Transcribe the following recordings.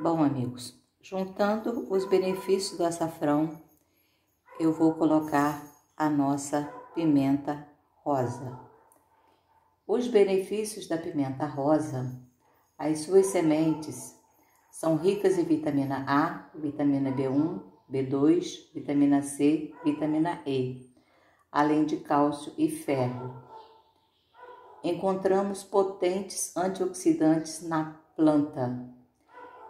Bom, amigos, juntando os benefícios do açafrão, eu vou colocar a nossa pimenta rosa. Os benefícios da pimenta rosa, as suas sementes são ricas em vitamina A, vitamina B1, B2, vitamina C, vitamina E, além de cálcio e ferro. Encontramos potentes antioxidantes na planta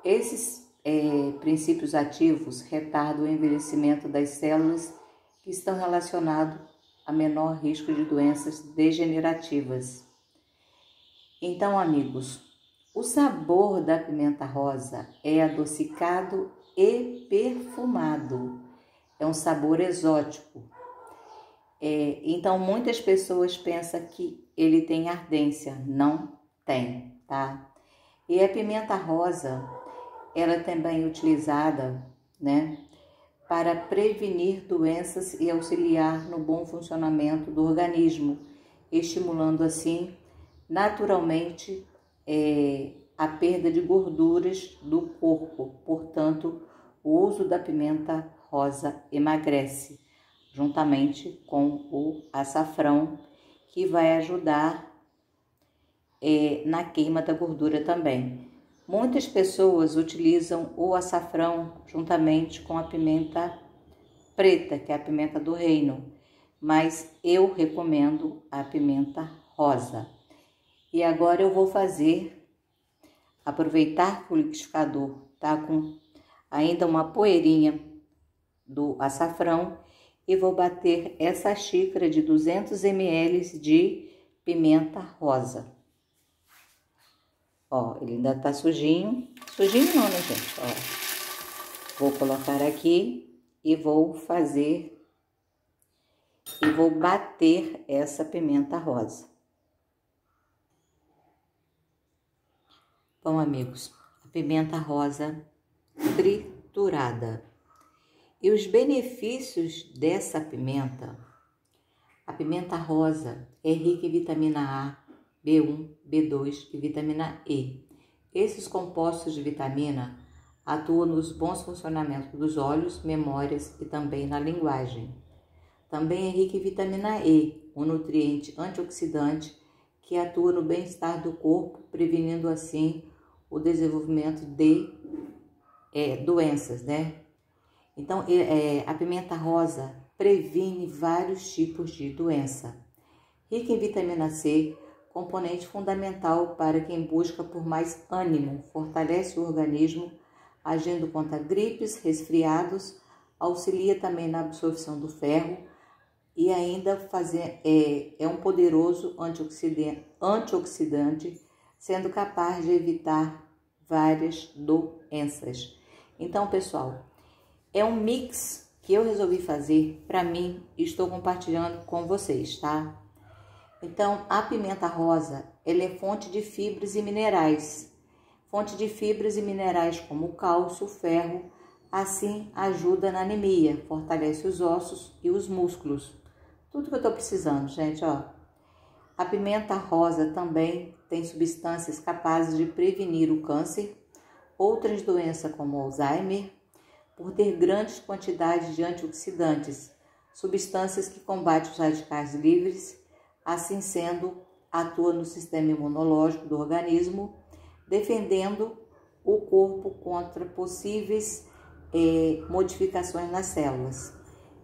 esses é, princípios ativos retardam o envelhecimento das células que estão relacionados a menor risco de doenças degenerativas. Então, amigos, o sabor da pimenta rosa é adocicado e perfumado. É um sabor exótico. É, então, muitas pessoas pensam que ele tem ardência. Não tem, tá? E a pimenta rosa ela é também utilizada, né, para prevenir doenças e auxiliar no bom funcionamento do organismo, estimulando assim naturalmente é, a perda de gorduras do corpo. Portanto, o uso da pimenta rosa emagrece, juntamente com o açafrão, que vai ajudar é, na queima da gordura também. Muitas pessoas utilizam o açafrão juntamente com a pimenta preta, que é a pimenta do reino, mas eu recomendo a pimenta rosa. E agora eu vou fazer, aproveitar que o liquidificador tá com ainda uma poeirinha do açafrão e vou bater essa xícara de 200 ml de pimenta rosa. Ó, ele ainda tá sujinho. Sujinho não, né, gente? Ó. Vou colocar aqui e vou fazer e vou bater essa pimenta rosa. Bom, amigos, a pimenta rosa triturada. E os benefícios dessa pimenta, a pimenta rosa é rica em vitamina A, B1, B2 e vitamina E. Esses compostos de vitamina atuam nos bons funcionamentos dos olhos, memórias e também na linguagem. Também é rica em vitamina E, um nutriente antioxidante que atua no bem-estar do corpo, prevenindo assim o desenvolvimento de é, doenças, né? Então, é, a pimenta rosa previne vários tipos de doença. Rica em vitamina C, componente fundamental para quem busca por mais ânimo, fortalece o organismo, agindo contra gripes, resfriados, auxilia também na absorção do ferro e ainda fazer, é, é um poderoso antioxidante, antioxidante, sendo capaz de evitar várias doenças. Então, pessoal, é um mix que eu resolvi fazer para mim e estou compartilhando com vocês, tá? Então, a pimenta rosa, ela é fonte de fibras e minerais. Fonte de fibras e minerais como cálcio, ferro, assim ajuda na anemia, fortalece os ossos e os músculos. Tudo que eu tô precisando, gente, ó. A pimenta rosa também tem substâncias capazes de prevenir o câncer, outras doenças como Alzheimer, por ter grandes quantidades de antioxidantes, substâncias que combatem os radicais livres Assim sendo, atua no sistema imunológico do organismo, defendendo o corpo contra possíveis é, modificações nas células.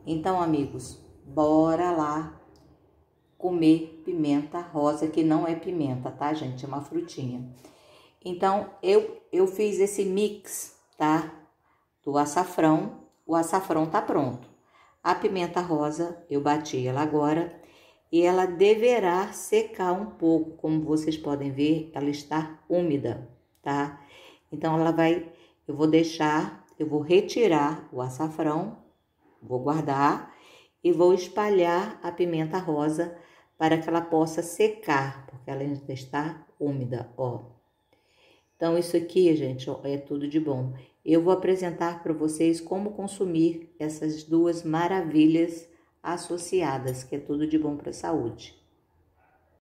Então, amigos, bora lá comer pimenta rosa, que não é pimenta, tá, gente? É uma frutinha. Então, eu, eu fiz esse mix, tá? Do açafrão. O açafrão tá pronto. A pimenta rosa, eu bati ela agora e ela deverá secar um pouco, como vocês podem ver, ela está úmida, tá? Então ela vai, eu vou deixar, eu vou retirar o açafrão, vou guardar e vou espalhar a pimenta rosa para que ela possa secar, porque ela ainda está úmida, ó. Então isso aqui, gente, ó, é tudo de bom. Eu vou apresentar para vocês como consumir essas duas maravilhas associadas, que é tudo de bom para a saúde.